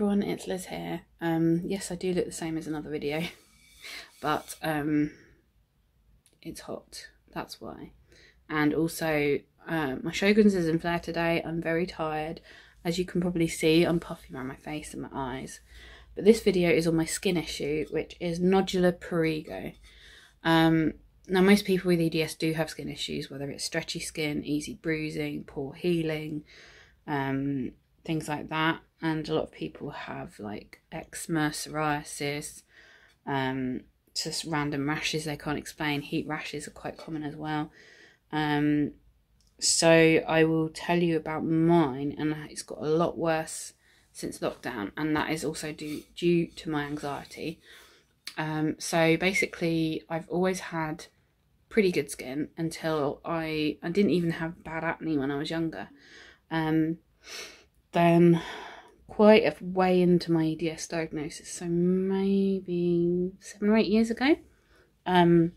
everyone, it's Liz here. Um, yes, I do look the same as another video, but um, it's hot, that's why. And also, uh, my Sjogren's is in flare today. I'm very tired. As you can probably see, I'm puffy around my face and my eyes. But this video is on my skin issue, which is nodular prurigo. Um, now, most people with EDS do have skin issues, whether it's stretchy skin, easy bruising, poor healing, um, things like that. And a lot of people have like eczema, psoriasis, um, just random rashes they can't explain. Heat rashes are quite common as well. Um, so I will tell you about mine, and it's got a lot worse since lockdown, and that is also due due to my anxiety. Um, so basically, I've always had pretty good skin until I I didn't even have bad acne when I was younger. Um, then quite a way into my EDS diagnosis, so maybe seven or eight years ago, um,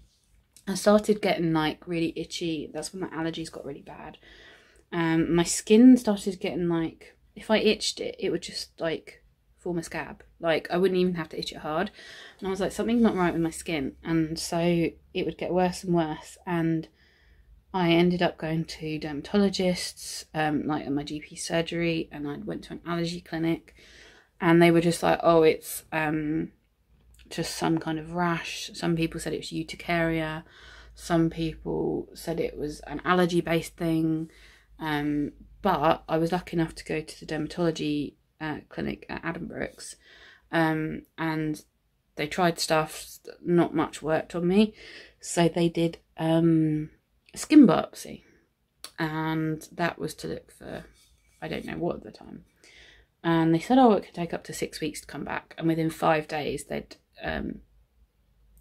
I started getting like really itchy. That's when my allergies got really bad. Um, my skin started getting like if I itched it, it would just like form a scab. Like I wouldn't even have to itch it hard. And I was like, something's not right with my skin. And so it would get worse and worse. And I ended up going to dermatologists, um, like my GP surgery, and I went to an allergy clinic, and they were just like, "Oh, it's um, just some kind of rash." Some people said it was urticaria. Some people said it was an allergy-based thing. Um, but I was lucky enough to go to the dermatology uh, clinic at Addenbrooke's, um, and they tried stuff. Not much worked on me, so they did. Um, skin biopsy, and that was to look for I don't know what at the time. And they said, oh, it could take up to six weeks to come back, and within five days they'd um,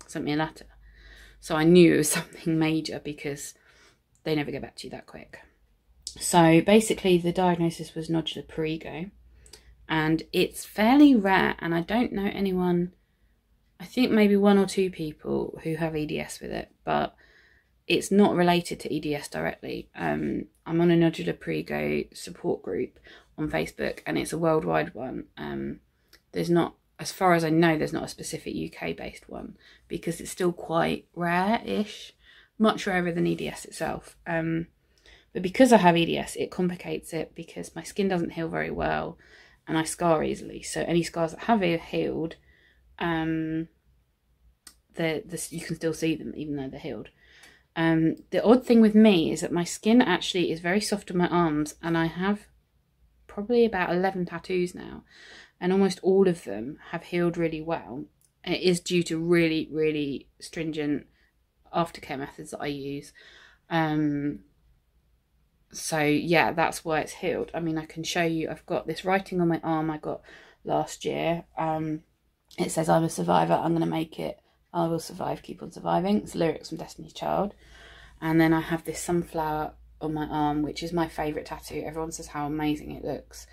sent me a letter. So I knew it was something major because they never get back to you that quick. So basically, the diagnosis was nodular prurigo, and it's fairly rare. And I don't know anyone. I think maybe one or two people who have EDS with it, but it's not related to EDS directly. Um, I'm on a nodular prurigo support group on Facebook, and it's a worldwide one. Um, there's not, as far as I know, there's not a specific UK based one because it's still quite rare-ish, much rarer than EDS itself. Um, but because I have EDS, it complicates it because my skin doesn't heal very well, and I scar easily. So any scars that have healed, um, the the you can still see them even though they're healed. Um, the odd thing with me is that my skin actually is very soft on my arms and I have probably about 11 tattoos now and almost all of them have healed really well. It is due to really, really stringent aftercare methods that I use. Um, so yeah, that's why it's healed. I mean, I can show you, I've got this writing on my arm I got last year. Um, it says, I'm a survivor, I'm going to make it I will survive, keep on surviving. It's lyrics from Destiny's Child. And then I have this sunflower on my arm, which is my favourite tattoo. Everyone says how amazing it looks.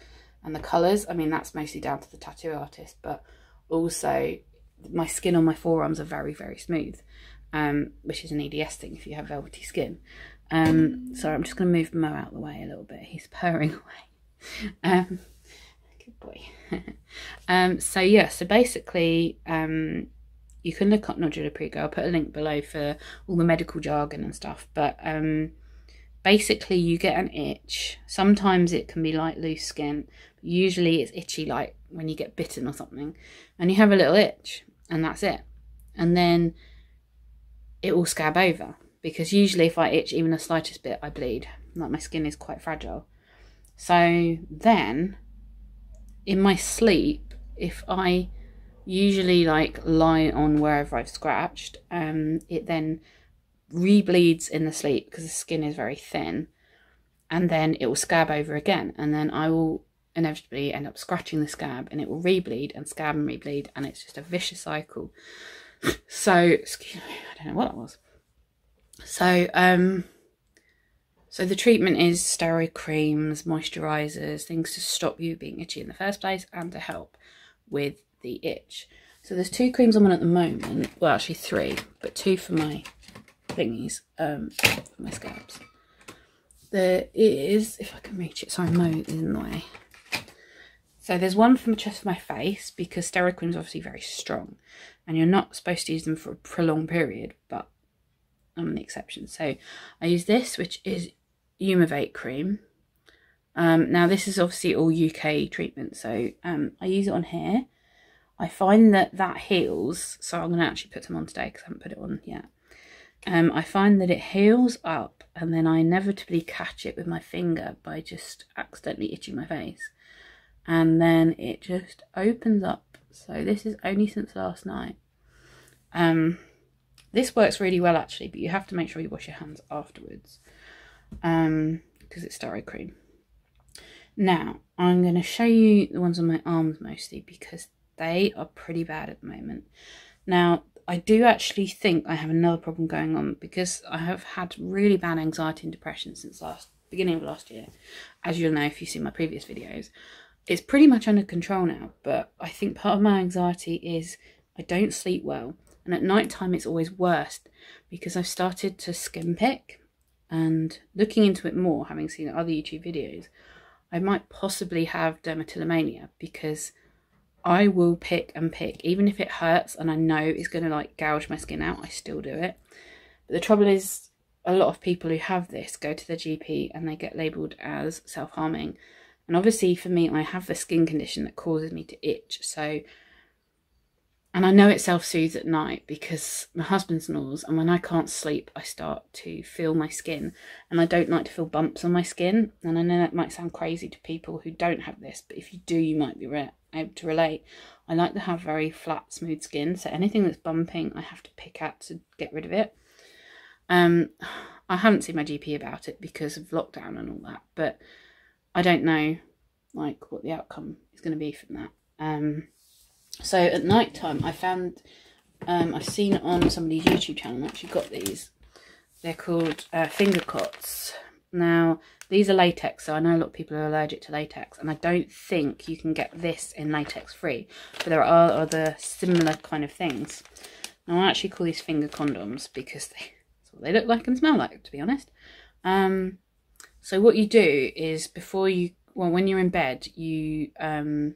And the colours, I mean, that's mostly down to the tattoo artist, but also my skin on my forearms are very, very smooth, um, which is an EDS thing if you have velvety skin. Um, so I'm just going to move Mo out of the way a little bit. He's purring away. Um, good boy. um, so yeah, so basically, um, you can look up nodular prurigo. I'll put a link below for all the medical jargon and stuff. But um, basically, you get an itch. Sometimes it can be like loose skin. usually, it's itchy, like when you get bitten or something, and you have a little itch, and that's it. And then it will scab over because usually, if I itch even the slightest bit, I bleed. Like my skin is quite fragile. So then, in my sleep, if I usually like lie on wherever I've scratched. Um, it then rebleeds in the sleep because the skin is very thin, and then it will scab over again, and then I will inevitably end up scratching the scab, and it will rebleed and scab and rebleed, and it's just a vicious cycle. so, excuse me, I don't know what that was. So, um, so the treatment is steroid creams, moisturizers, things to stop you being itchy in the first place, and to help with the itch. So there's two creams I'm on at the moment. Well, actually three, but two for my thingies, um, for my scabs. There is, if I can reach it, sorry, Mo is in the way. So there's one for just for my face because is obviously very strong and you're not supposed to use them for a prolonged period, but I'm the exception. So I use this, which is Eumovate cream. Um, now this is obviously all UK treatment, so um, I use it on here. I find that that heals, so I'm going to actually put some on today because I haven't put it on yet. Um, I find that it heals up and then I inevitably catch it with my finger by just accidentally itching my face. And then it just opens up. So this is only since last night. Um, this works really well actually, but you have to make sure you wash your hands afterwards um, because it's steroid cream. Now, I'm going to show you the ones on my arms mostly because they are pretty bad at the moment. Now, I do actually think I have another problem going on because I have had really bad anxiety and depression since last beginning of last year. As you'll know if you've seen my previous videos. It's pretty much under control now, but I think part of my anxiety is I don't sleep well. And at night time it's always worst because I've started to skin pick and looking into it more, having seen other YouTube videos, I might possibly have dermatillomania because I will pick and pick, even if it hurts and I know it's going to like gouge my skin out, I still do it. But the trouble is, a lot of people who have this go to their GP and they get labelled as self harming. And obviously, for me, I have the skin condition that causes me to itch. So, and I know it self soothes at night because my husband snores, and when I can't sleep, I start to feel my skin. And I don't like to feel bumps on my skin. And I know that might sound crazy to people who don't have this, but if you do, you might be right able to relate. I like to have very flat, smooth skin, so anything that's bumping, I have to pick at to get rid of it. Um, I haven't seen my GP about it because of lockdown and all that, but I don't know like what the outcome is going to be from that. Um, so at night time, I found um, I've seen on somebody's YouTube channel. Actually got these. They're called uh, finger cots. Now these are latex, so I know a lot of people are allergic to latex, and I don't think you can get this in latex free, but there are other similar kind of things. Now, I actually call these finger condoms because they, that's what they look like and smell like, to be honest. Um, so what you do is before you, well, when you're in bed, you um,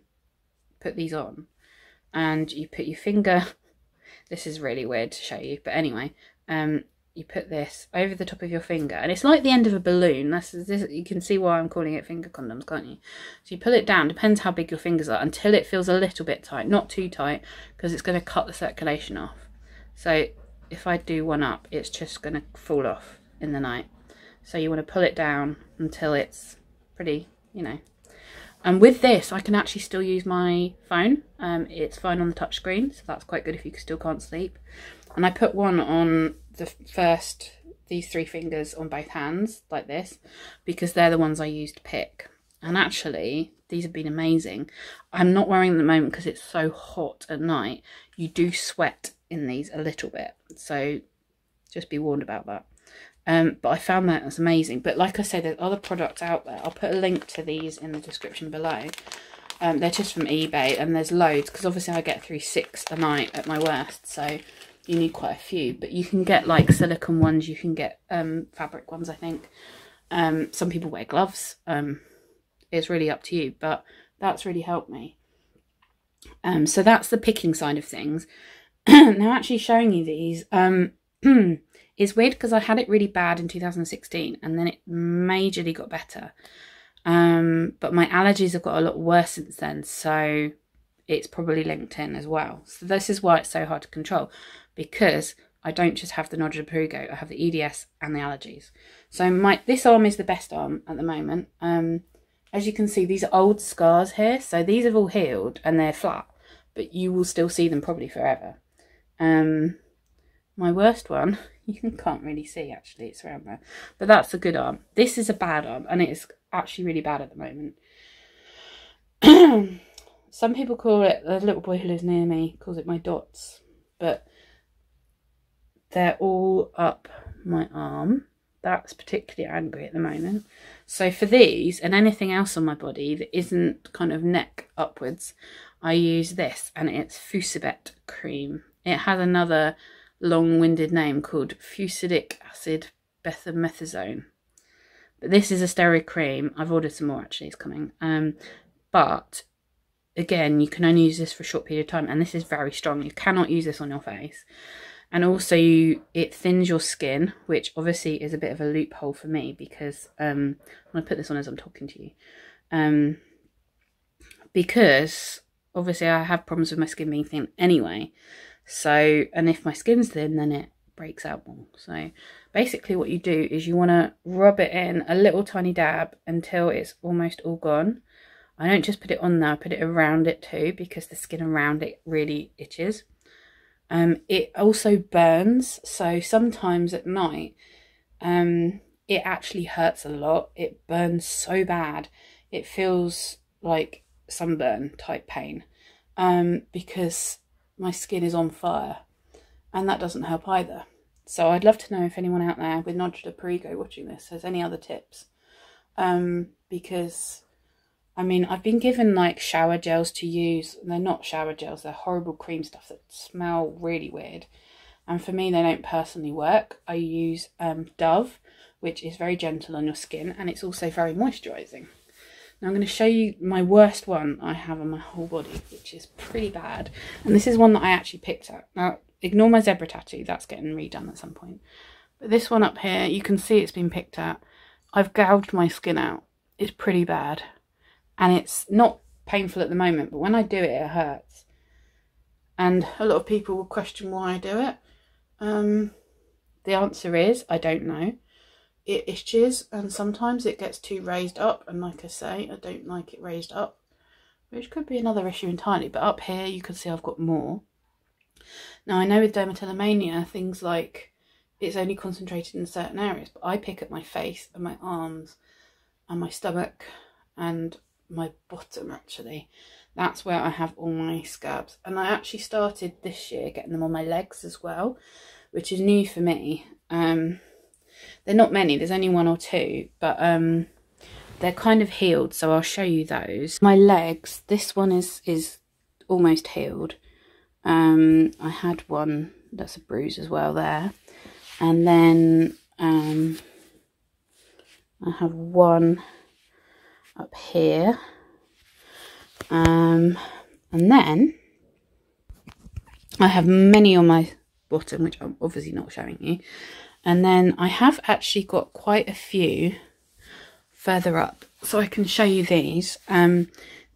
put these on, and you put your finger. This is really weird to show you, but anyway, um, you put this over the top of your finger and it's like the end of a balloon. That's this, you can see why i'm calling it finger condoms can't you? So you pull it down depends how big your fingers are until it feels a little bit tight. Not too tight because it's going to cut the circulation off. So if i do one up it's just going to fall off in the night. So you want to pull it down until it's pretty you know. And with this i can actually still use my phone. Um, it's fine on the touch screen so that's quite good if you still can't sleep. And I put one on the first, these three fingers on both hands, like this, because they're the ones I used to pick. And actually, these have been amazing. I'm not wearing them at the moment because it's so hot at night. You do sweat in these a little bit. So just be warned about that. Um, but I found that was amazing. But like I said, there's other products out there. I'll put a link to these in the description below. Um, they're just from eBay and there's loads because obviously I get through six a night at my worst. So you need quite a few, but you can get like silicone ones, you can get um, fabric ones, I think. Um, some people wear gloves. Um, it's really up to you, but that's really helped me. Um, so that's the picking side of things. now, actually showing you these um, is weird because I had it really bad in 2016 and then it majorly got better. Um, but my allergies have got a lot worse since then, so it's probably linked in as well. So this is why it's so hard to control because I don't just have the nodular prurigo, I have the EDS and the allergies. So my this arm is the best arm at the moment. Um, as you can see, these are old scars here. So these have all healed and they're flat, but you will still see them probably forever. Um, my worst one, you can't really see actually, it's around there. But that's a good arm. This is a bad arm and it's actually really bad at the moment. Some people call it, the little boy who lives near me calls it my dots. But they're all up my arm. That's particularly angry at the moment. So for these and anything else on my body that isn't kind of neck upwards, I use this and it's Fucibet cream. It has another long-winded name called fusidic acid betamethasone. But this is a steroid cream. I've ordered some more actually, it's coming. Um, but again, you can only use this for a short period of time, and this is very strong. You cannot use this on your face. And also, you, it thins your skin, which obviously is a bit of a loophole for me because um, I'm going to put this on as I'm talking to you. Um, because obviously, I have problems with my skin being thin anyway. So, and if my skin's thin, then it breaks out more. So, basically, what you do is you want to rub it in a little tiny dab until it's almost all gone I don't just put it on there, I put it around it too because the skin around it really itches. Um, it also burns, so sometimes at night um, it actually hurts a lot. It burns so bad, it feels like sunburn type pain um, because my skin is on fire and that doesn't help either. So I'd love to know if anyone out there with nodular prurigo watching this has any other tips um, because I mean, I've been given like shower gels to use. They're not shower gels, they're horrible cream stuff that smell really weird. And for me, they don't personally work. I use um, Dove, which is very gentle on your skin and it's also very moisturising. Now I'm going to show you my worst one I have on my whole body, which is pretty bad. And this is one that I actually picked up. Now, ignore my zebra tattoo, that's getting redone at some point. But this one up here, you can see it's been picked at. I've gouged my skin out. It's pretty bad and it's not painful at the moment but when I do it it hurts. And a lot of people will question why I do it. Um, the answer is I don't know. It itches and sometimes it gets too raised up and like I say I don't like it raised up which could be another issue entirely but up here you can see I've got more. Now I know with dermatillomania things like it's only concentrated in certain areas but I pick at my face and my arms and my stomach and my bottom actually. That's where I have all my scabs. And I actually started this year getting them on my legs as well, which is new for me. Um, they're not many, there's only one or two, but um, they're kind of healed, so I'll show you those. My legs, this one is, is almost healed. Um, I had one that's a bruise as well there. And then um, I have one up here. Um, and then I have many on my bottom, which I'm obviously not showing you. And then I have actually got quite a few further up. So I can show you these. Um,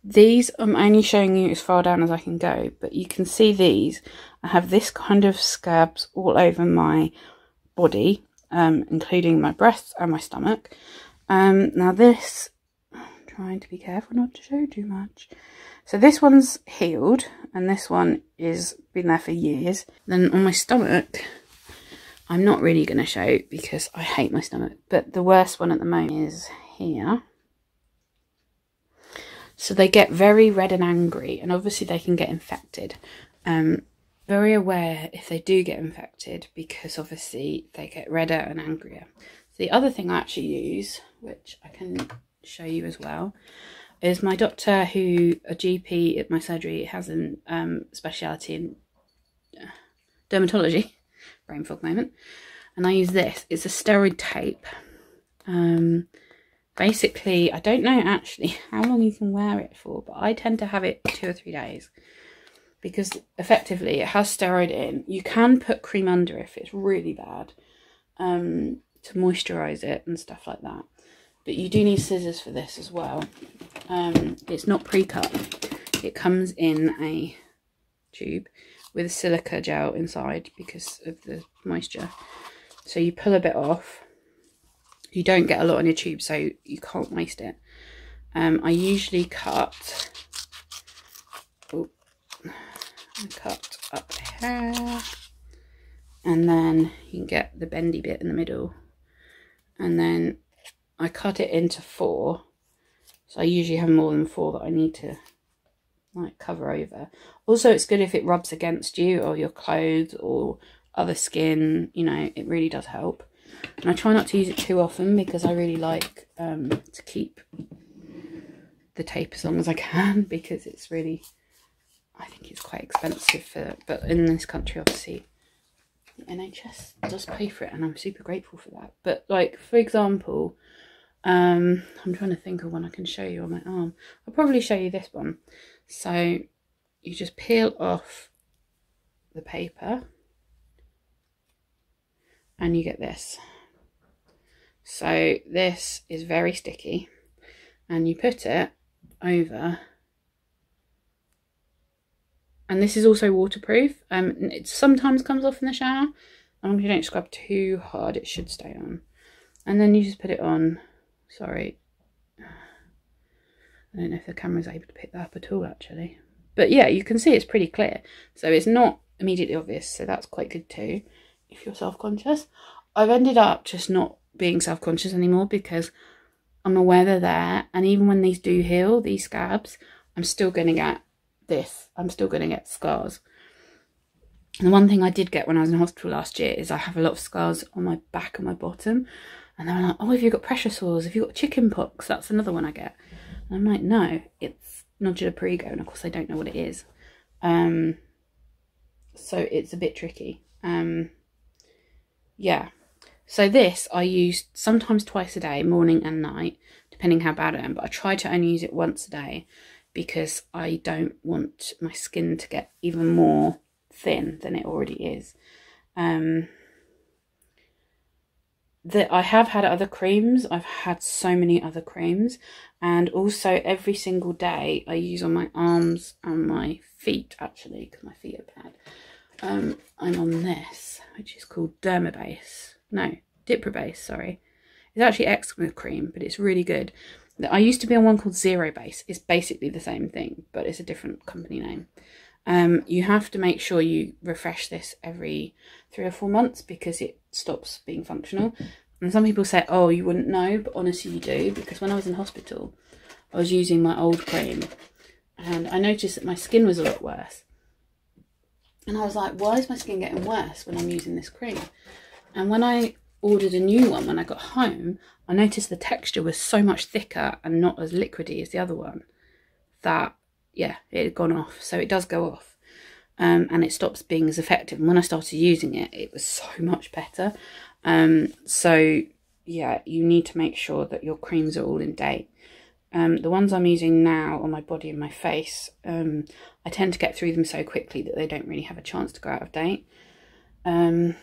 these I'm only showing you as far down as I can go. But you can see these. I have this kind of scabs all over my body. Um, including my breasts and my stomach. Um, now this trying to be careful not to show too much. So this one's healed and this one is been there for years. Then on my stomach, I'm not really going to show because I hate my stomach. But the worst one at the moment is here. So they get very red and angry and obviously they can get infected. Um, very aware if they do get infected because obviously they get redder and angrier. The other thing I actually use, which I can show you as well is my doctor who a GP at my surgery has a um, speciality in uh, dermatology brain fog moment. And I use this. It's a steroid tape. Um, basically I don't know actually how long you can wear it for but I tend to have it two or three days because effectively it has steroid in. You can put cream under if it's really bad um, to moisturize it and stuff like that but you do need scissors for this as well. Um, it's not pre-cut. It comes in a tube with silica gel inside because of the moisture. So you pull a bit off. You don't get a lot on your tube, so you can't waste it. Um, I usually cut, oh, I cut up here, and then you can get the bendy bit in the middle, and then I cut it into four. So I usually have more than four that I need to like cover over. Also, it's good if it rubs against you or your clothes or other skin, you know, it really does help. And I try not to use it too often because I really like um, to keep the tape as long as I can because it's really, I think it's quite expensive for, but in this country, obviously, the NHS does pay for it and I'm super grateful for that. But like, for example, um, I'm trying to think of one I can show you on my arm. I'll probably show you this one. So you just peel off the paper and you get this. So this is very sticky and you put it over and this is also waterproof. Um, it sometimes comes off in the shower. As long as you don't scrub too hard, it should stay on. And then you just put it on. Sorry. I don't know if the camera's able to pick that up at all, actually. But yeah, you can see it's pretty clear. So it's not immediately obvious, so that's quite good too, if you're self-conscious. I've ended up just not being self-conscious anymore because I'm aware they're there. And even when these do heal, these scabs, I'm still going to get this. I'm still going to get scars. And the one thing I did get when I was in hospital last year is I have a lot of scars on my back and my bottom. And they're like, oh, have you got pressure sores? Have you got chicken pox? That's another one I get. And I'm like, no, it's nodular prurigo. And of course, I don't know what it is. Um, so it's a bit tricky. Um, yeah. So this I use sometimes twice a day, morning and night, depending how bad I am. But I try to only use it once a day because I don't want my skin to get even more thin than it already is. Um, that I have had other creams. I've had so many other creams, and also every single day I use on my arms and my feet actually because my feet are bad. Um, I'm on this, which is called Dermabase. No, Diprobase. Sorry, it's actually eczema cream, but it's really good. I used to be on one called Zerobase. It's basically the same thing, but it's a different company name. Um, you have to make sure you refresh this every three or four months because it stops being functional. And some people say, oh, you wouldn't know, but honestly you do because when I was in hospital, I was using my old cream and I noticed that my skin was a lot worse. And I was like, why is my skin getting worse when I'm using this cream? And when I ordered a new one when I got home, I noticed the texture was so much thicker and not as liquidy as the other one that, yeah, it had gone off. So it does go off um, and it stops being as effective. And when I started using it, it was so much better. Um, so, yeah, you need to make sure that your creams are all in date. Um, the ones I'm using now on my body and my face, um, I tend to get through them so quickly that they don't really have a chance to go out of date. Um,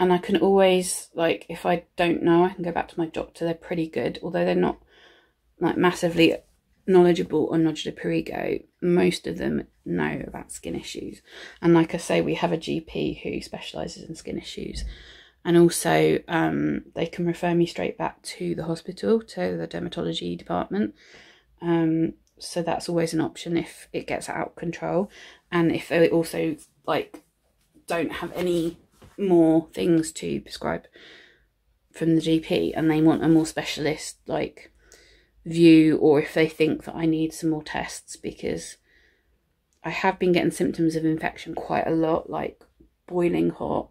and I can always like if I don't know I can go back to my doctor they're pretty good although they're not like massively knowledgeable on nodular prurigo most of them know about skin issues. And like I say we have a GP who specializes in skin issues. And also um, they can refer me straight back to the hospital to the dermatology department. Um, so that's always an option if it gets out of control. And if they also like don't have any more things to prescribe from the GP and they want a more specialist like view or if they think that I need some more tests because I have been getting symptoms of infection quite a lot like boiling hot.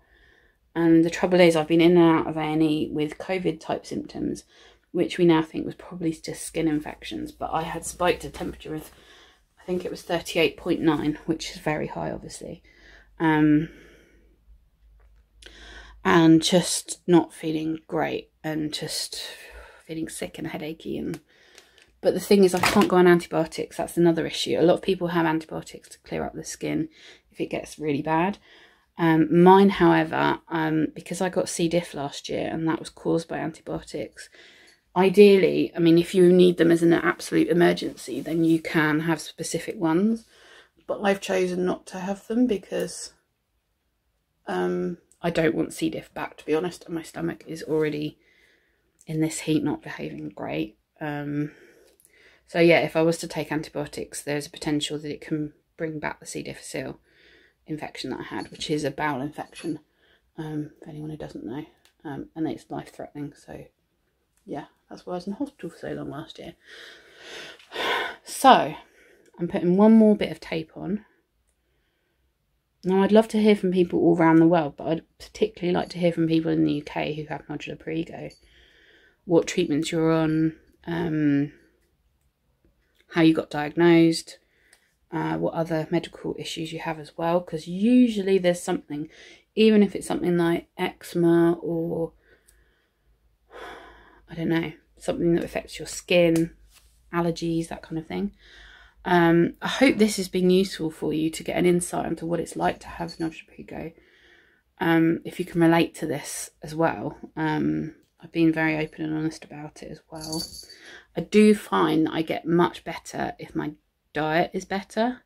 And the trouble is I've been in and out of A&E with COVID type symptoms which we now think was probably just skin infections but I had spiked a temperature of I think it was 38.9 which is very high obviously. Um and just not feeling great and just feeling sick and headachy and but the thing is I can't go on antibiotics that's another issue a lot of people have antibiotics to clear up the skin if it gets really bad um, mine however um, because I got C. diff last year and that was caused by antibiotics ideally I mean if you need them as an absolute emergency then you can have specific ones but I've chosen not to have them because um, I don't want C. diff back, to be honest. And my stomach is already in this heat not behaving great. Um, so yeah, if I was to take antibiotics, there's a potential that it can bring back the C. difficile infection that I had, which is a bowel infection, um, for anyone who doesn't know. Um, and it's life-threatening, so yeah, that's why I was in hospital for so long last year. So, I'm putting one more bit of tape on now, I'd love to hear from people all around the world, but I'd particularly like to hear from people in the UK who have nodular prurigo. What treatments you're on, um, how you got diagnosed, uh, what other medical issues you have as well, because usually there's something, even if it's something like eczema or, I don't know, something that affects your skin, allergies, that kind of thing. Um, I hope this has been useful for you to get an insight into what it's like to have nodular prurigo. Um, if you can relate to this as well, um, I've been very open and honest about it as well. I do find that I get much better if my diet is better.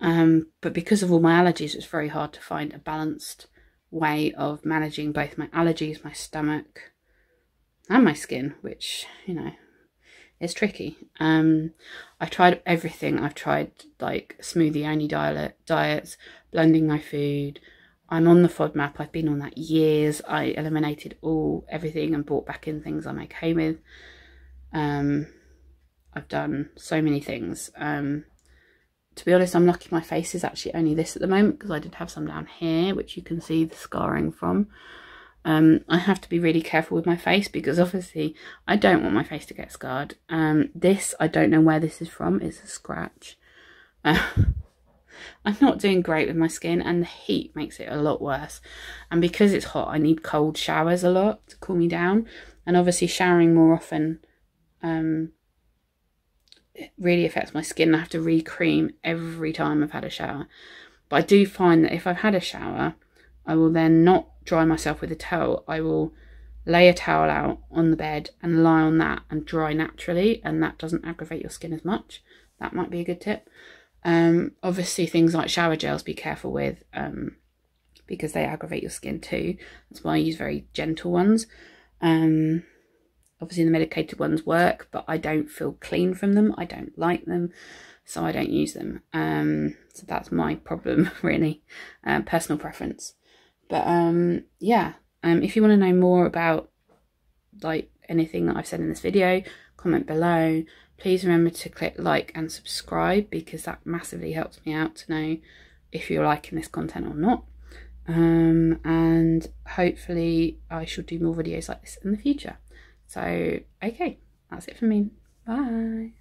Um, but because of all my allergies, it's very hard to find a balanced way of managing both my allergies, my stomach, and my skin, which, you know, is tricky. Um, I tried everything. I've tried like smoothie only diet, diets, blending my food. I'm on the FODMAP. I've been on that years. I eliminated all everything and brought back in things I'm okay with. Um, I've done so many things. Um, to be honest, I'm lucky my face is actually only this at the moment because I did have some down here, which you can see the scarring from. Um, I have to be really careful with my face because obviously I don't want my face to get scarred. Um, this, I don't know where this is from. It's a scratch. Uh, I'm not doing great with my skin and the heat makes it a lot worse. And because it's hot, I need cold showers a lot to cool me down. And obviously showering more often um, it really affects my skin. I have to re-cream every time I've had a shower. But I do find that if I've had a shower, I will then not dry myself with a towel. I will lay a towel out on the bed and lie on that and dry naturally and that doesn't aggravate your skin as much. That might be a good tip. Um, obviously things like shower gels be careful with um, because they aggravate your skin too. That's why I use very gentle ones. Um, obviously the medicated ones work but I don't feel clean from them. I don't like them so I don't use them. Um, so that's my problem really, uh, personal preference. But um, yeah, um, if you want to know more about like anything that I've said in this video, comment below. Please remember to click like and subscribe because that massively helps me out to know if you're liking this content or not. Um, and hopefully I shall do more videos like this in the future. So, okay, that's it for me. Bye.